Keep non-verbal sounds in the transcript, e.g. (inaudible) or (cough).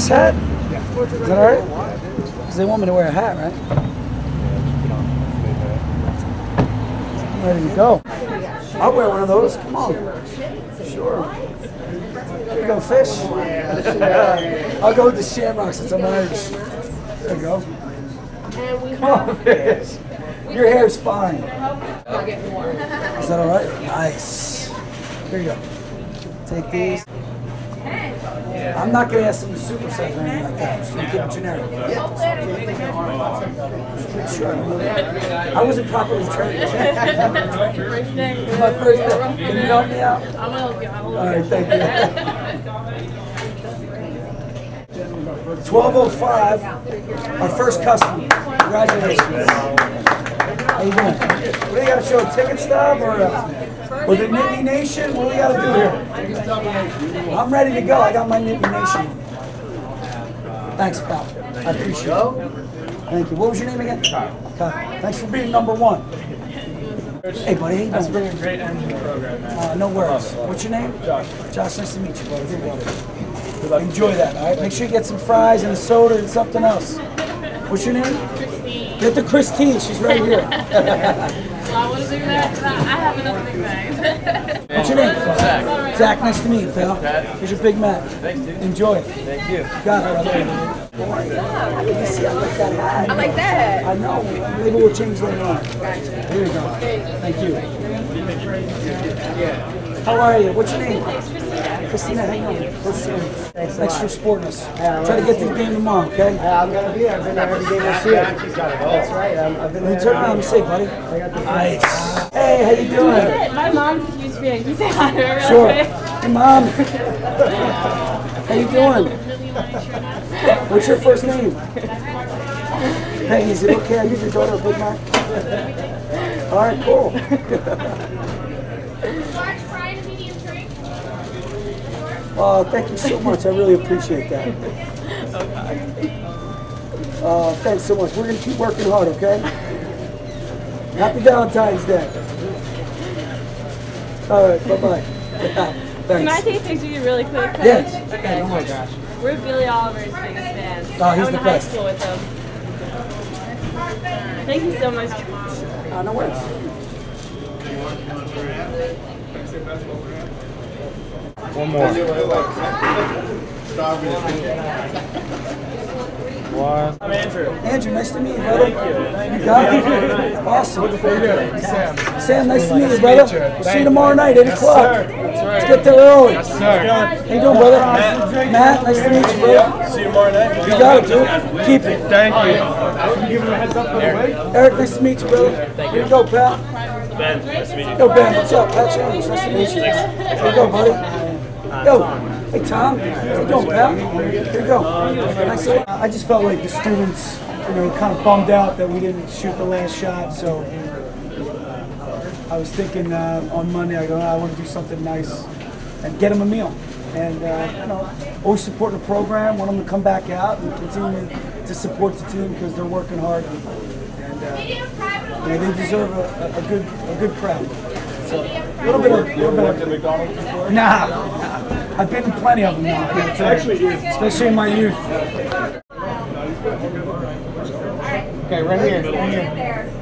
this hat? Is that all right? Because they want me to wear a hat, right? Ready to go. I'll wear one of those. Come on. Sure. Here you go, fish. (laughs) I'll go with the shamrock since I'm Irish. There you go. Come on, fish. Your hair's fine. Is that all right? Nice. Here you go. Take these. I'm not going to ask them to supersize or anything like that. I'm just going to keep it generic. Sure I'm- wasn't properly trained. My first day. Can you help me out? Gonna help you. I'll All right, thank you. 1205, our first customer. Congratulations. How you doing? What do you got to show? A ticket stub or, or the Nittany Nation? What do we got to do here? I'm ready to go. I got my Nittany Nation. Thanks, pal. I appreciate it. Thank you. What was your name again? Kyle. Thanks for being number one. Hey, buddy. That's bringing a great the program, man. Uh, no worries. What's your name? Josh. Josh, nice to meet you, brother. Here you. Enjoy that, all right? Make sure you get some fries and a soda and something else. What's your name? Christine. Get to Christine. She's right here. So I want to do that. but I I have enough big bags. (laughs) What's your name? Zach. Zach, nice to meet you, pal. Here's your Big Mac. Thanks, dude. Enjoy it. Thank you. Got it, brother. I didn't see I like that hat. I like that. I know. Maybe we'll change later on. Here you go. Thank you. How are you? What's your name? Christina, how you doing? Christina. Thanks for supporting us. Try to get to the game tomorrow, okay? Yeah, I'm gonna be there. I've been there every game this year. That's right. I'm, I've been Let me there. turn around and say, buddy. Nice. Hey, how you doing? My mom's a huge fan. Can you say hi to her real Sure. (laughs) quick? Hey, mom. How you doing? What's your first name? Peggy, is it okay? I use your daughter a Big Mac? All right, cool. Uh, thank you so much. I really appreciate that. Uh, thanks so much. We're going to keep working hard, okay? Happy Valentine's Day. All right, bye-bye. Can I Thanks. take a picture of you really quick? Coach? Yes. Okay. Oh my gosh. We're Billy Oliver's biggest fans. Oh, he's I went the to best. high school with him. Thank you so much. Uh, no worries. One more. One. I'm Andrew. Andrew, nice to meet you, brother. You got it? Awesome. Sam. Sam, nice to meet you, brother. We'll see you tomorrow night, 8 o'clock. Let's get there early. Yes, sir. How you doing, brother? Matt, nice to meet you, brother. See you tomorrow night. You got it, dude. Keep it. Thank you. Can you give him a heads up by the way? Eric, nice to meet you, brother. Here you go, pal. Ben, nice to meet you. Yo, Ben, what's up? Pat Chambers, nice to meet you. Here you go, buddy. Yo, hey, Tom. How you doing, pal? Here you go. Nice to- I just felt like the students, you know, kind of bummed out that we didn't shoot the last shot, so I was thinking uh, on Monday, I go, "Oh, I want to do something nice and get them a meal. And, uh, you know, always supporting the program, want them to come back out and continue to support the team because they're working hard. And, uh, know, they deserve a, a, a good a good crowd. So, a little bit of, a little bit of, McDonald's before? nah, nah. I've been plenty of them now, you. especially in my youth. Okay, right here. Right here.